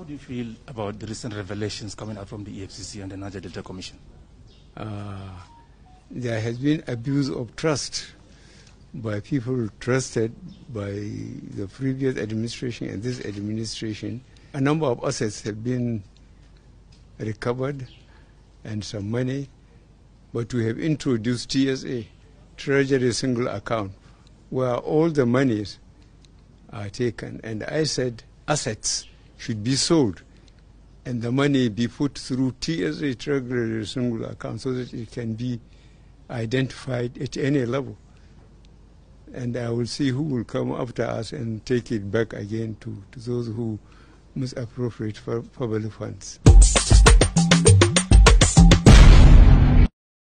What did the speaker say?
How do you feel about the recent revelations coming out from the EFCC and the Niger Delta Commission? Uh, there has been abuse of trust by people trusted by the previous administration and this administration. A number of assets have been recovered and some money, but we have introduced TSA, Treasury Single Account, where all the monies are taken. And I said assets should be sold and the money be put through TSA Treasury Single Account so that it can be identified at any level. And I will see who will come after us and take it back again to, to those who misappropriate public funds.